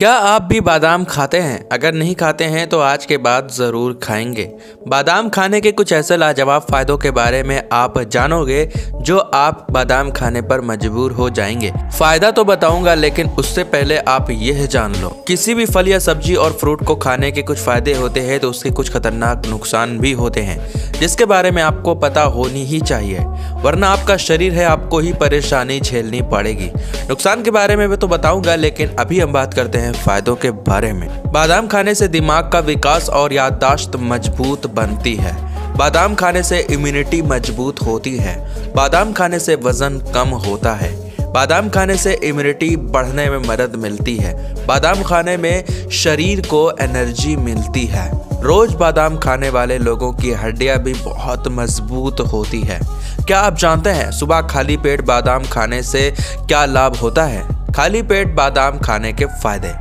क्या आप भी बादाम खाते हैं? अगर नहीं खाते हैं तो आज के बाद ज़रूर खाएँगे। बादाम खाने के कुछ ऐसे लाजवाब फ़ायदों के बारे में आप जानोगे, जो आप बादाम खाने पर मजबूर हो जाएँगे। फ़ायदा तो बताऊँगा, लेकिन उससे पहले आप यह जान लो। किसी भी फल या सब्ज़ी और फ्रूट को खाने के कुछ फ़ायदे होते हैं तो उसके कुछ खतरनाक नुकसान भी होते हैं, जिसके बारे में आपको पता होनी ही चाहिए। वरना आपका शरीर है, आपको ही परेशानी झेलनी पड़ेगी। नुकसान के बारे में मैं तो बताऊँगा, लेकिन अभी हम बात करते हैं फायदों के बारे में। बादाम खाने से दिमाग का विकास और याददाश्त मज़बूत बनती है। बादाम खाने से इम्यूनिटी मज़बूत होती है। बादाम खाने से वज़न कम होता है। बादाम खाने से इम्यूनिटी बढ़ने में मदद मिलती है। बादाम खाने में शरीर को एनर्जी मिलती है। रोज बादाम खाने वाले लोगों की हड्डियाँ भी बहुत मज़बूत होती है। क्या आप जानते हैं, सुबह खाली पेट बादाम खाने से क्या लाभ होता है? खाली पेट बादाम खाने के फ़ायदे।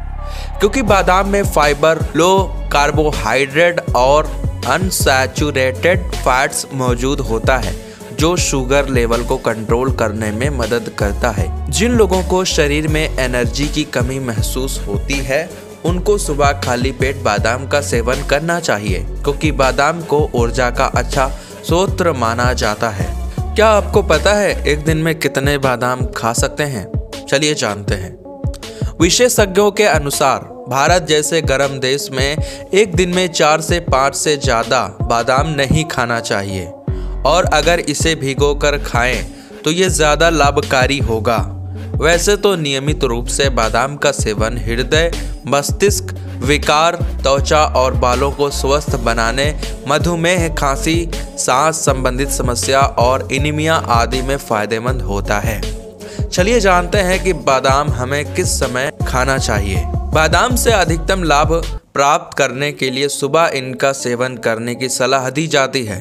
क्योंकि बादाम में फाइबर, लो कार्बोहाइड्रेट और अनसैचुरेटेड फैट्स मौजूद होता है। जो शुगर लेवल को कंट्रोल करने में मदद करता है। जिन लोगों को शरीर में एनर्जी की कमी महसूस होती है, उनको सुबह खाली पेट बादाम का सेवन करना चाहिए, क्योंकि बादाम को ऊर्जा का अच्छा स्रोत माना जाता है। क्या आपको पता है एक दिन में कितने बादाम खा सकते हैं? चलिए जानते हैं। विशेषज्ञों के अनुसार, भारत जैसे गर्म देश में एक दिन में चार से पाँच से ज़्यादा बादाम नहीं खाना चाहिए। और अगर इसे भिगो कर खाएँ तो ये ज़्यादा लाभकारी होगा। वैसे तो नियमित रूप से बादाम का सेवन हृदय, मस्तिष्क, विकार, त्वचा और बालों को स्वस्थ बनाने, मधुमेह, खांसी, सांस संबंधित समस्या और इनिमिया आदि में फ़ायदेमंद होता है। चलिए जानते हैं कि बादाम हमें किस समय खाना चाहिए। बादाम से अधिकतम लाभ प्राप्त करने के लिए सुबह इनका सेवन करने की सलाह दी जाती है।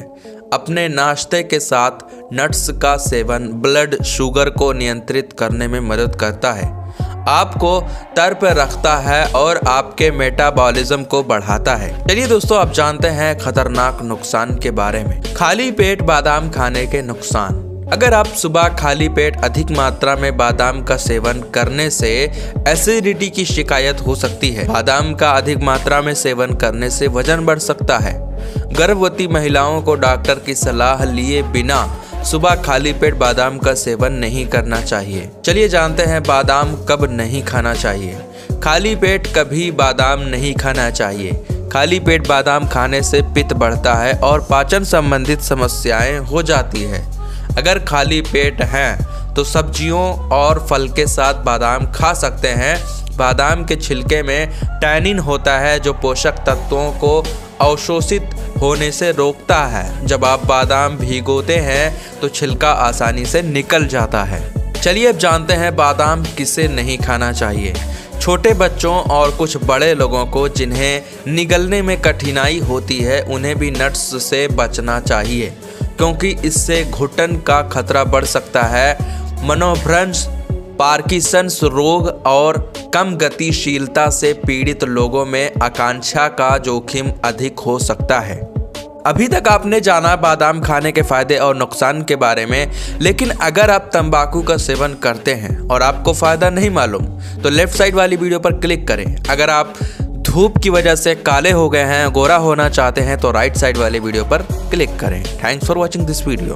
अपने नाश्ते के साथ नट्स का सेवन, ब्लड शुगर को नियंत्रित करने में मदद करता है। आपको तर पर रखता है और आपके मेटाबॉलिज्म को बढ़ाता है। चलिए दोस्तों, आप जानते हैं खतरनाक नुकसान के बारे में। खाली पेट बादाम खाने के नुकसान। अगर आप सुबह खाली पेट अधिक मात्रा में बादाम का सेवन करने से एसिडिटी की शिकायत हो सकती है। बादाम का अधिक मात्रा में सेवन करने से वज़न बढ़ सकता है। गर्भवती महिलाओं को डॉक्टर की सलाह लिए बिना सुबह खाली पेट बादाम का सेवन नहीं करना चाहिए। चलिए जानते हैं बादाम कब नहीं खाना चाहिए। खाली पेट कभी बादाम नहीं खाना चाहिए। खाली पेट बादाम खाने से पित्त बढ़ता है और पाचन संबंधित समस्याएँ हो जाती है। अगर खाली पेट हैं तो सब्जियों और फल के साथ बादाम खा सकते हैं। बादाम के छिलके में टैनिन होता है, जो पोषक तत्वों को अवशोषित होने से रोकता है। जब आप बादाम भिगोते हैं तो छिलका आसानी से निकल जाता है। चलिए अब जानते हैं बादाम किसे नहीं खाना चाहिए। छोटे बच्चों और कुछ बड़े लोगों को जिन्हें निगलने में कठिनाई होती है, उन्हें भी नट्स से बचना चाहिए, क्योंकि इससे घुटन का खतरा बढ़ सकता है। मनोभ्रंश पार्किसंस रोग और कम गतिशीलता से पीड़ित लोगों में आकांक्षा का जोखिम अधिक हो सकता है। अभी तक आपने जाना बादाम खाने के फ़ायदे और नुकसान के बारे में, लेकिन अगर आप तंबाकू का सेवन करते हैं और आपको फ़ायदा नहीं मालूम तो लेफ़्ट साइड वाली वीडियो पर क्लिक करें। अगर आप धूप की वजह से काले हो गए हैं, गोरा होना चाहते हैं तो राइट साइड वाले वीडियो पर क्लिक करें। Thanks for watching this video.